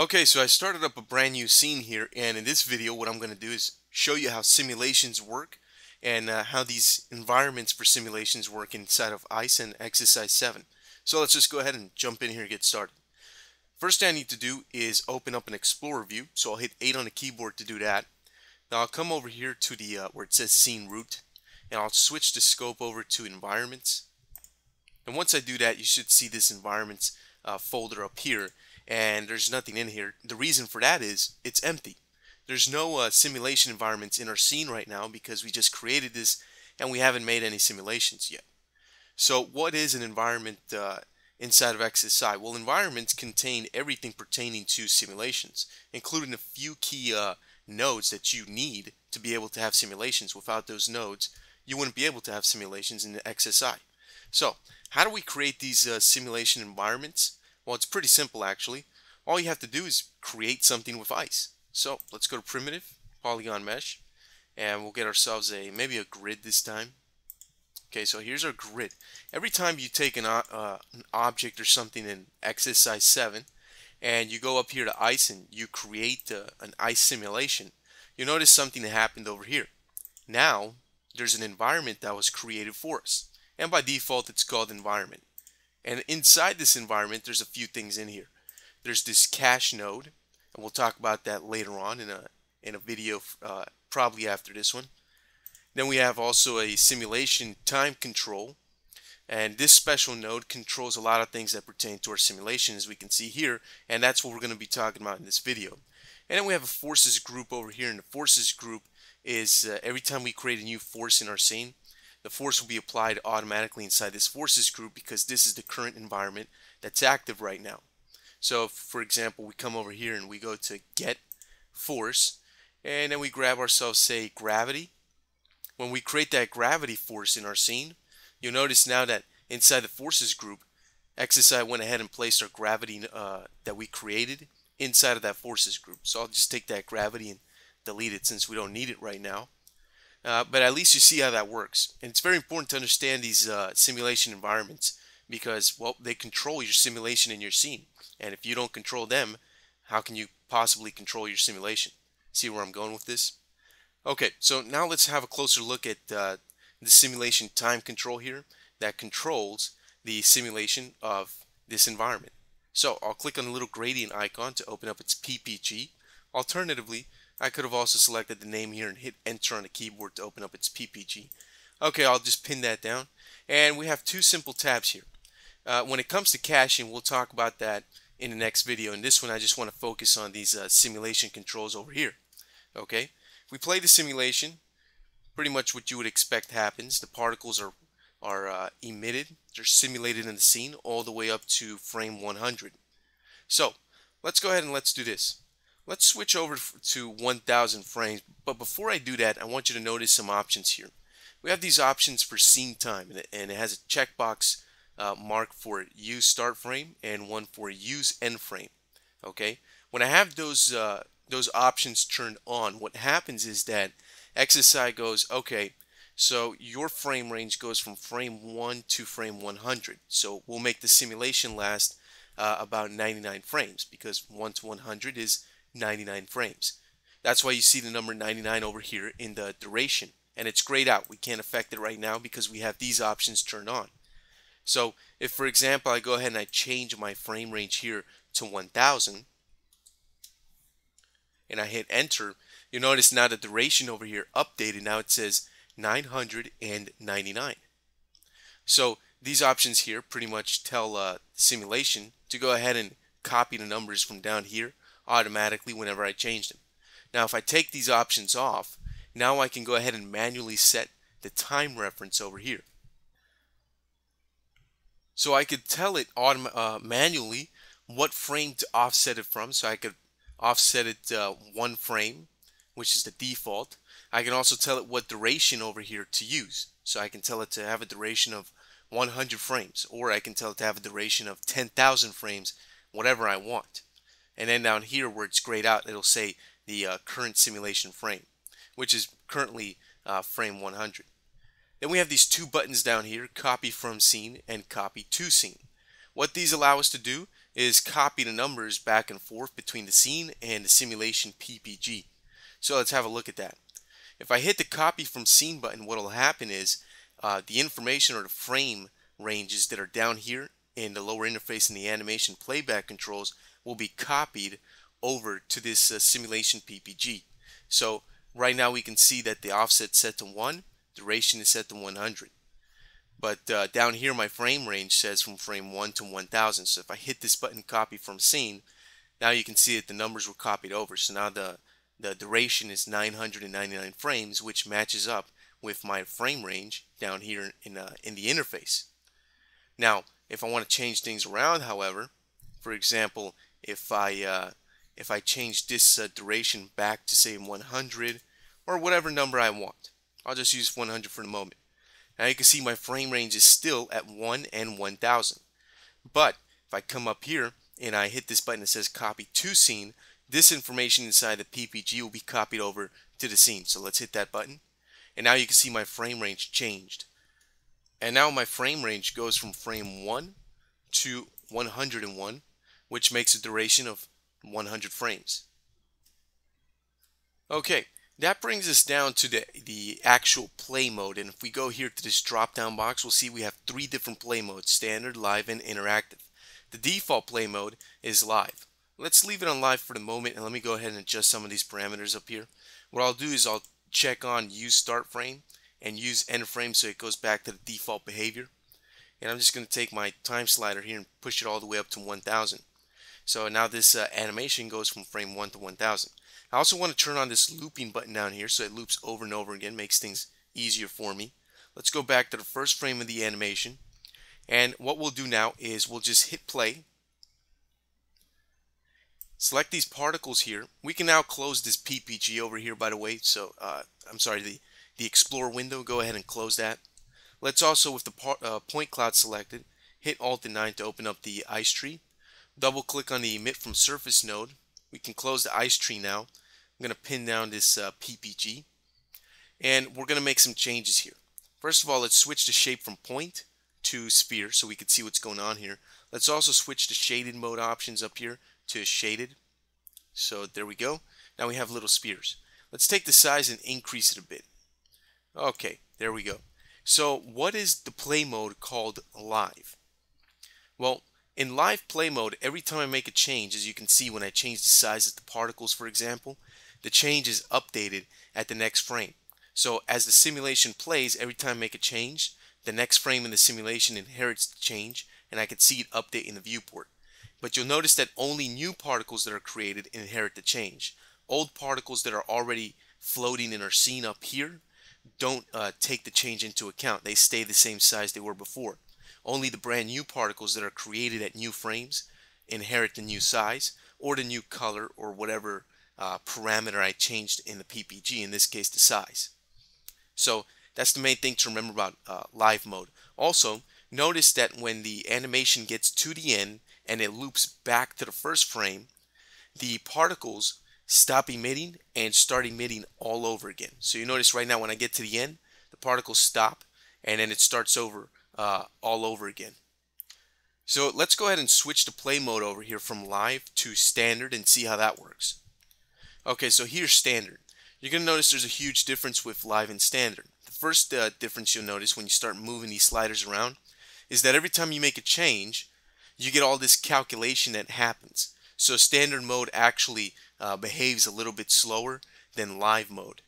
Okay, so I started up a brand new scene here, and in this video what I'm going to do is show you how simulations work and uh, how these environments for simulations work inside of ICE and XSI 7. So let's just go ahead and jump in here and get started. First thing I need to do is open up an Explorer view, so I'll hit 8 on the keyboard to do that. Now I'll come over here to the uh, where it says scene root, and I'll switch the scope over to environments. And once I do that, you should see this environments uh, folder up here and there's nothing in here. The reason for that is it's empty. There's no uh, simulation environments in our scene right now because we just created this and we haven't made any simulations yet. So what is an environment uh, inside of XSI? Well, environments contain everything pertaining to simulations, including a few key uh, nodes that you need to be able to have simulations. Without those nodes, you wouldn't be able to have simulations in the XSI. So, how do we create these uh, simulation environments? Well, it's pretty simple actually. All you have to do is create something with ice. So let's go to primitive, polygon mesh, and we'll get ourselves a maybe a grid this time. Okay, so here's our grid. Every time you take an, uh, an object or something in XSI 7 and you go up here to ice and you create uh, an ice simulation, you notice something that happened over here. Now, there's an environment that was created for us. And by default, it's called environment. And inside this environment, there's a few things in here. There's this cache node, and we'll talk about that later on in a in a video, uh, probably after this one. Then we have also a simulation time control, and this special node controls a lot of things that pertain to our simulation, as we can see here, and that's what we're going to be talking about in this video. And then we have a forces group over here, and the forces group is uh, every time we create a new force in our scene, the force will be applied automatically inside this forces group because this is the current environment that's active right now. So for example, we come over here and we go to get force and then we grab ourselves say gravity. When we create that gravity force in our scene, you'll notice now that inside the forces group, XSI went ahead and placed our gravity uh, that we created inside of that forces group. So I'll just take that gravity and delete it since we don't need it right now. Uh, but at least you see how that works. And it's very important to understand these uh, simulation environments because, well, they control your simulation in your scene. And if you don't control them, how can you possibly control your simulation? See where I'm going with this? Okay, so now let's have a closer look at uh, the simulation time control here that controls the simulation of this environment. So I'll click on the little gradient icon to open up its PPG. Alternatively, I could have also selected the name here and hit enter on the keyboard to open up its PPG. Okay, I'll just pin that down. And we have two simple tabs here. Uh, when it comes to caching, we'll talk about that in the next video. In this one, I just want to focus on these uh, simulation controls over here. Okay, we play the simulation, pretty much what you would expect happens. The particles are, are uh, emitted, they're simulated in the scene all the way up to frame 100. So, let's go ahead and let's do this. Let's switch over to 1000 frames, but before I do that, I want you to notice some options here. We have these options for scene time, and it has a checkbox uh, mark for use start frame and one for use end frame. Okay, when I have those uh, those options turned on, what happens is that XSI goes, okay, so your frame range goes from frame 1 to frame 100. So we'll make the simulation last uh, about 99 frames because 1 to 100 is 99 frames. That's why you see the number 99 over here in the duration. And it's grayed out. We can't affect it right now because we have these options turned on. So if, for example, I go ahead and I change my frame range here to 1000 and I hit enter, you'll notice now the duration over here updated. Now it says 999. So these options here pretty much tell uh, simulation to go ahead and copy the numbers from down here automatically whenever I change them. Now if I take these options off, now I can go ahead and manually set the time reference over here. So I could tell it uh, manually what frame to offset it from. So I could offset it uh, one frame, which is the default. I can also tell it what duration over here to use. So I can tell it to have a duration of 100 frames, or I can tell it to have a duration of 10,000 frames, whatever I want. And then down here where it's grayed out, it'll say the uh, current simulation frame, which is currently uh, frame 100. Then we have these two buttons down here, copy from scene and copy to scene. What these allow us to do is copy the numbers back and forth between the scene and the simulation PPG. So let's have a look at that. If I hit the copy from scene button, what will happen is uh, the information or the frame ranges that are down here in the lower interface and the animation playback controls will be copied over to this uh, simulation PPG. So right now we can see that the offset set to 1, duration is set to 100. But uh, down here my frame range says from frame 1 to 1000. So if I hit this button copy from scene, now you can see that the numbers were copied over. So now the, the duration is 999 frames, which matches up with my frame range down here in, uh, in the interface. Now, if I want to change things around, however, for example, if I uh, if I change this uh, duration back to say 100 or whatever number I want, I'll just use 100 for the moment. Now you can see my frame range is still at 1 and 1000. But if I come up here and I hit this button that says copy to scene, this information inside the PPG will be copied over to the scene. So let's hit that button. And now you can see my frame range changed. And now my frame range goes from frame 1 to 101, which makes a duration of 100 frames. Okay, that brings us down to the, the actual play mode. And if we go here to this drop down box, we'll see we have three different play modes, standard, live, and interactive. The default play mode is live. Let's leave it on live for the moment and let me go ahead and adjust some of these parameters up here. What I'll do is I'll check on use start frame and use end frame so it goes back to the default behavior. And I'm just going to take my time slider here and push it all the way up to 1000. So now this uh, animation goes from frame 1 to 1000. I also want to turn on this looping button down here so it loops over and over again, makes things easier for me. Let's go back to the first frame of the animation. And what we'll do now is we'll just hit play. Select these particles here. We can now close this PPG over here, by the way. So, uh, I'm sorry, the, the Explorer window, go ahead and close that. Let's also, with the uh, point cloud selected, hit Alt and 9 to open up the ice tree. Double click on the emit from surface node. We can close the ice tree now. I'm going to pin down this uh, PPG. And we're going to make some changes here. First of all, let's switch the shape from point to sphere so we can see what's going on here. Let's also switch the shaded mode options up here to shaded. So there we go. Now we have little spheres. Let's take the size and increase it a bit. Okay, there we go. So what is the play mode called live? Well, in live play mode, every time I make a change, as you can see when I change the size of the particles, for example, the change is updated at the next frame. So as the simulation plays, every time I make a change, the next frame in the simulation inherits the change and I can see it update in the viewport. But you'll notice that only new particles that are created inherit the change. Old particles that are already floating and are seen up here don't uh, take the change into account. They stay the same size they were before. Only the brand new particles that are created at new frames inherit the new size or the new color or whatever uh, parameter I changed in the PPG, in this case the size. So that's the main thing to remember about uh, live mode. Also, notice that when the animation gets to the end and it loops back to the first frame, the particles stop emitting and start emitting all over again. So you notice right now when I get to the end, the particles stop and then it starts over uh, all over again. So let's go ahead and switch to play mode over here from live to standard and see how that works. Okay, so here's standard. You're going to notice there's a huge difference with live and standard. The first uh, difference you'll notice when you start moving these sliders around is that every time you make a change, you get all this calculation that happens. So standard mode actually uh, behaves a little bit slower than live mode.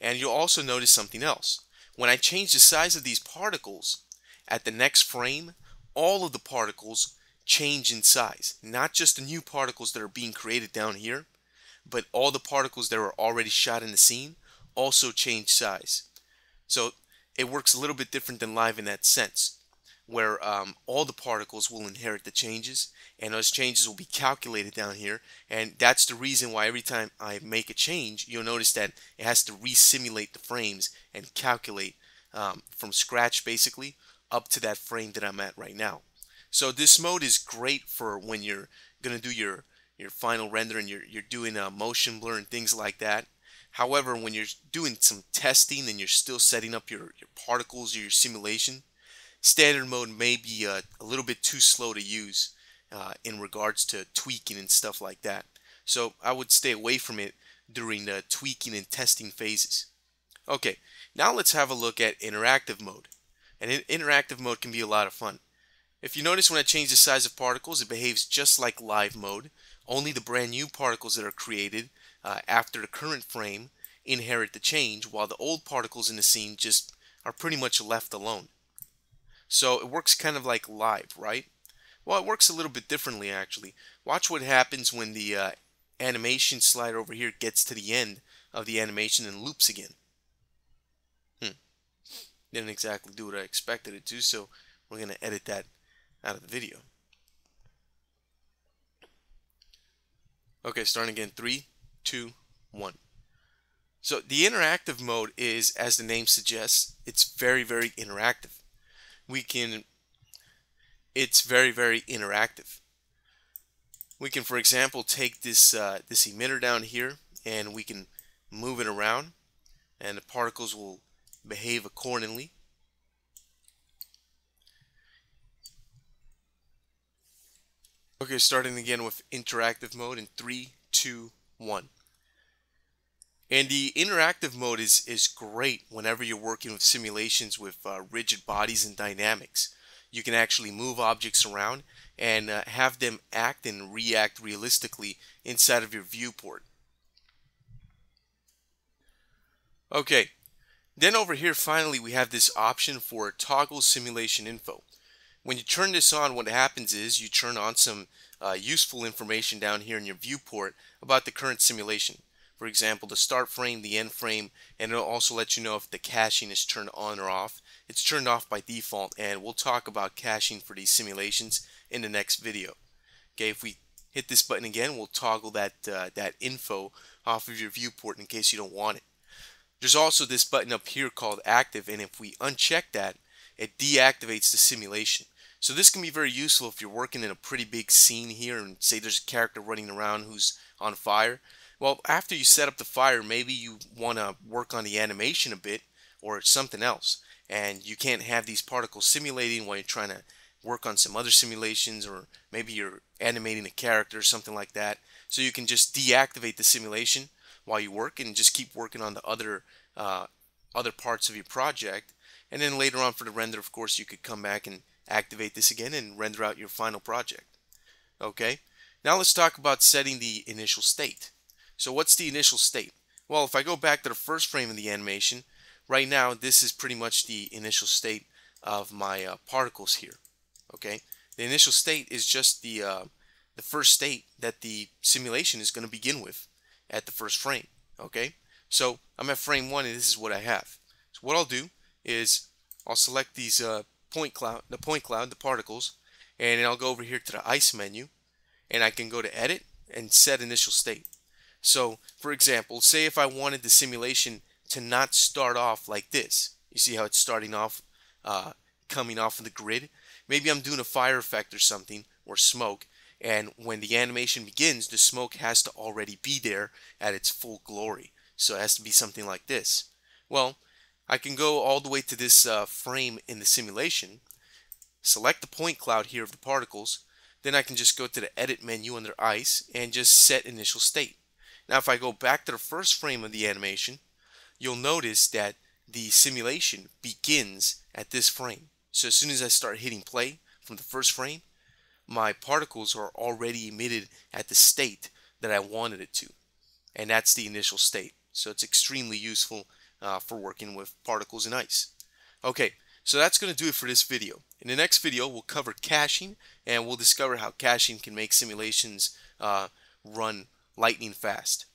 And you'll also notice something else. When I change the size of these particles, at the next frame, all of the particles change in size. Not just the new particles that are being created down here, but all the particles that are already shot in the scene also change size. So it works a little bit different than live in that sense, where um, all the particles will inherit the changes, and those changes will be calculated down here. And that's the reason why every time I make a change, you'll notice that it has to resimulate the frames and calculate um, from scratch basically up to that frame that I'm at right now. So this mode is great for when you're going to do your your final render and you're, you're doing a motion blur and things like that. However, when you're doing some testing and you're still setting up your, your particles or your simulation, standard mode may be a, a little bit too slow to use. uh, in regards to tweaking and stuff like that. So I would stay away from it during the tweaking and testing phases. Okay, now let's have a look at interactive mode. And in interactive mode can be a lot of fun. If you notice when I change the size of particles, it behaves just like live mode. Only the brand new particles that are created uh, after the current frame inherit the change, while the old particles in the scene just are pretty much left alone. So it works kind of like live, right? Well, it works a little bit differently actually. Watch what happens when the uh, animation slider over here gets to the end of the animation and loops again. Didn't exactly do what I expected it to, so we're going to edit that out of the video. Okay, starting again. Three, two, one. So the interactive mode is, as the name suggests, it's very, very interactive. We can, it's very, very interactive. We can, for example, take this, uh, this emitter down here and we can move it around and the particles will behave accordingly. Okay, starting again with interactive mode in three, two, one. And the interactive mode is, is great whenever you're working with simulations with uh, rigid bodies and dynamics. You can actually move objects around and uh, have them act and react realistically inside of your viewport. Okay, then over here finally we have this option for toggle simulation info. When you turn this on, what happens is you turn on some uh, useful information down here in your viewport about the current simulation. For example, the start frame, the end frame, and it'll also let you know if the caching is turned on or off. It's turned off by default, and we'll talk about caching for these simulations in the next video. Okay, if we hit this button again, we'll toggle that, uh, that info off of your viewport in case you don't want it. There's also this button up here called active, and if we uncheck that, it deactivates the simulation. So this can be very useful if you're working in a pretty big scene here and say there's a character running around who's on fire. Well, after you set up the fire, maybe you want to work on the animation a bit or something else. And you can't have these particles simulating while you're trying to work on some other simulations or maybe you're animating a character or something like that. So you can just deactivate the simulation while you work and just keep working on the other uh, other parts of your project. And then later on for the render, of course, you could come back and activate this again and render out your final project. Okay, now let's talk about setting the initial state. So what's the initial state? Well, if I go back to the first frame of the animation, right now this is pretty much the initial state of my uh, particles here. Okay, the initial state is just the uh, the first state that the simulation is going to begin with at the first frame. Okay, so I'm at frame one and this is what I have. So what I'll do is I'll select these uh, point cloud, the point cloud, the particles, and I'll go over here to the ice menu and I can go to edit and set initial state. So for example, say if I wanted the simulation to not start off like this. You see how it's starting off, uh, coming off of the grid? Maybe I'm doing a fire effect or something, or smoke, and when the animation begins, the smoke has to already be there at its full glory. So it has to be something like this. Well, I can go all the way to this uh, frame in the simulation, select the point cloud here of the particles, then I can just go to the edit menu under ice and just set initial state. Now if I go back to the first frame of the animation, you'll notice that the simulation begins at this frame. So as soon as I start hitting play from the first frame, my particles are already emitted at the state that I wanted it to. And that's the initial state. So it's extremely useful uh, for working with particles in ice. Okay, so that's going to do it for this video. In the next video, we'll cover caching and we'll discover how caching can make simulations uh, run lightning fast.